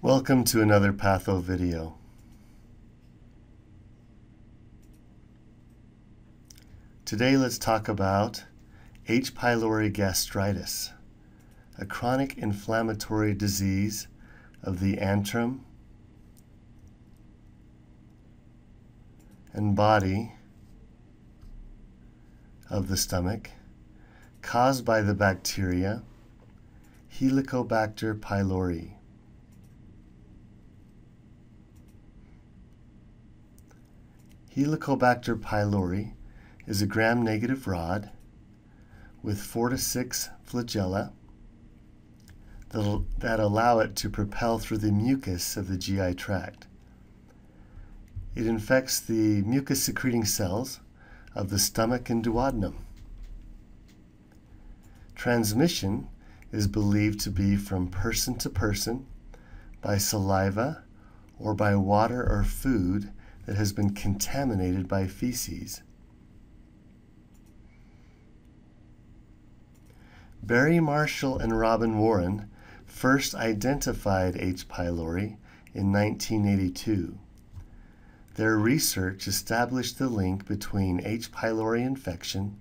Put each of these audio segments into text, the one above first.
Welcome to another Patho video. Today let's talk about H. pylori gastritis, a chronic inflammatory disease of the antrum and body of the stomach caused by the bacteria Helicobacter pylori. Helicobacter pylori is a gram-negative rod with four to six flagella that allow it to propel through the mucus of the GI tract. It infects the mucus-secreting cells of the stomach and duodenum. Transmission is believed to be from person to person by saliva or by water or food that has been contaminated by feces. Barry Marshall and Robin Warren first identified H. pylori in 1982. Their research established the link between H. pylori infection,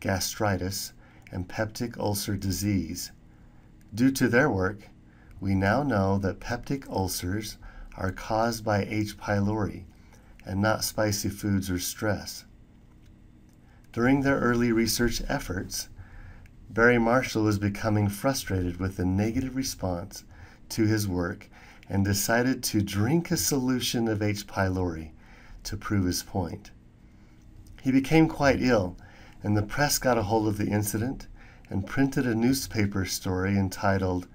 gastritis, and peptic ulcer disease Due to their work, we now know that peptic ulcers are caused by H. pylori and not spicy foods or stress. During their early research efforts, Barry Marshall was becoming frustrated with the negative response to his work and decided to drink a solution of H. pylori to prove his point. He became quite ill, and the press got a hold of the incident and printed a newspaper story entitled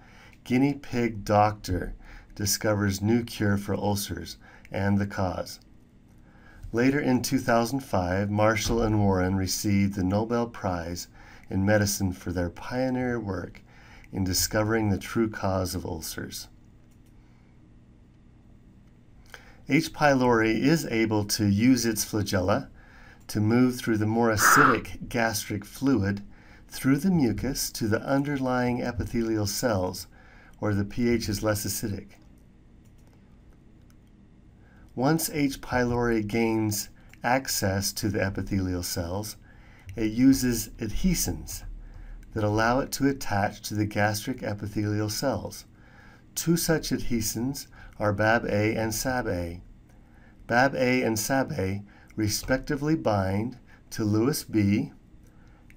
Guinea Pig Doctor Discovers New Cure for Ulcers and the Cause. Later in 2005, Marshall and Warren received the Nobel Prize in Medicine for their pioneer work in discovering the true cause of ulcers. H. pylori is able to use its flagella to move through the more acidic gastric fluid through the mucus to the underlying epithelial cells where the pH is less acidic. Once H. pylori gains access to the epithelial cells, it uses adhesins that allow it to attach to the gastric epithelial cells. Two such adhesins are BAB-A and SAB-A. BAB-A and SAB-A respectively bind to Lewis B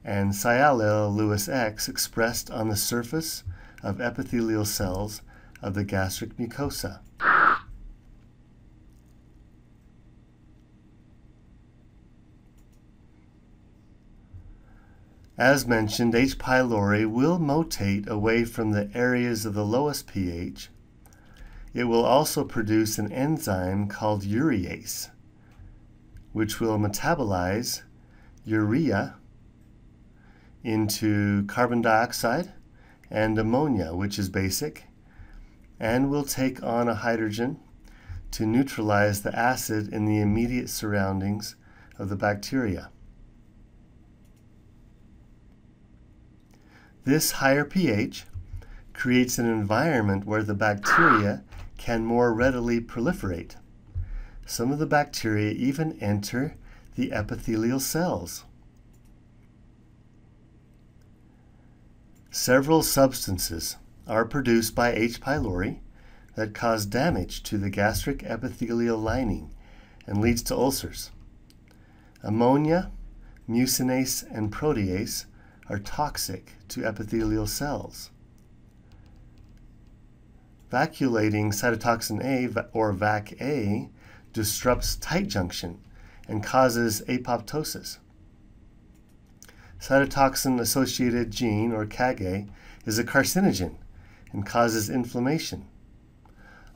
and sialyl Lewis X expressed on the surface of epithelial cells of the gastric mucosa. As mentioned, H. pylori will motate away from the areas of the lowest pH. It will also produce an enzyme called urease, which will metabolize urea into carbon dioxide and ammonia, which is basic, and will take on a hydrogen to neutralize the acid in the immediate surroundings of the bacteria. This higher pH creates an environment where the bacteria can more readily proliferate. Some of the bacteria even enter the epithelial cells. Several substances are produced by H. pylori that cause damage to the gastric epithelial lining and leads to ulcers. Ammonia, mucinase, and protease are toxic to epithelial cells. Vacuolating cytotoxin A, or VAC-A, disrupts tight junction and causes apoptosis. Cytotoxin associated gene, or CAG, is a carcinogen and causes inflammation.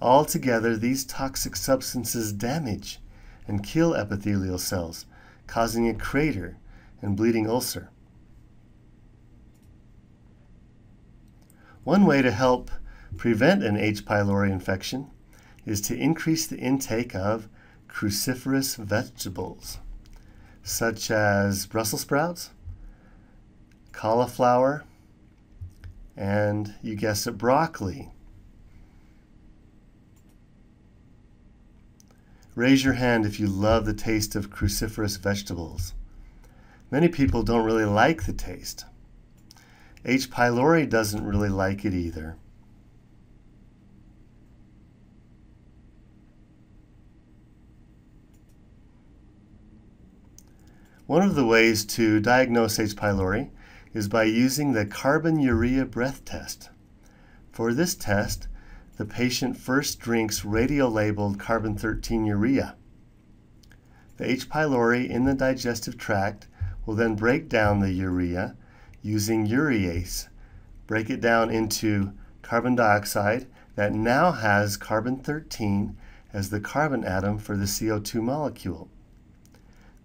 Altogether, these toxic substances damage and kill epithelial cells, causing a crater and bleeding ulcer. One way to help prevent an H. pylori infection is to increase the intake of cruciferous vegetables, such as Brussels sprouts, cauliflower, and you guessed it, broccoli. Raise your hand if you love the taste of cruciferous vegetables. Many people don't really like the taste. H. pylori doesn't really like it either. One of the ways to diagnose H. pylori is by using the carbon urea breath test. For this test, the patient first drinks radiolabeled carbon 13 urea. The H. pylori in the digestive tract will then break down the urea using urease, break it down into carbon dioxide that now has carbon 13 as the carbon atom for the CO2 molecule.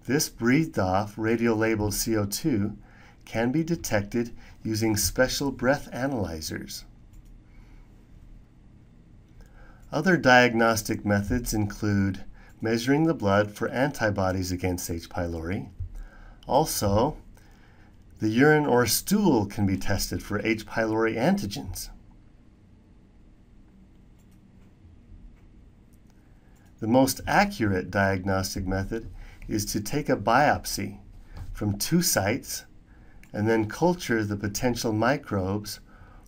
This breathed off radiolabeled CO2 can be detected using special breath analyzers. Other diagnostic methods include measuring the blood for antibodies against H. pylori. Also, the urine or stool can be tested for H. pylori antigens. The most accurate diagnostic method is to take a biopsy from two sites and then culture the potential microbes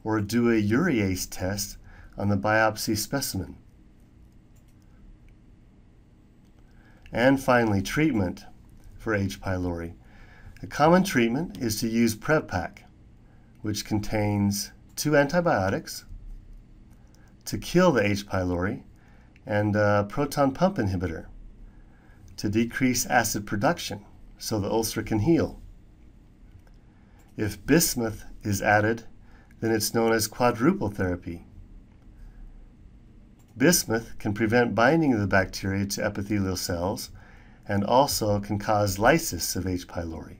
or do a urease test on the biopsy specimen. And finally, treatment for H. pylori. A common treatment is to use Prevpac, which contains two antibiotics to kill the H. pylori and a proton pump inhibitor to decrease acid production so the ulcer can heal. If bismuth is added, then it's known as quadruple therapy. Bismuth can prevent binding of the bacteria to epithelial cells and also can cause lysis of H. pylori.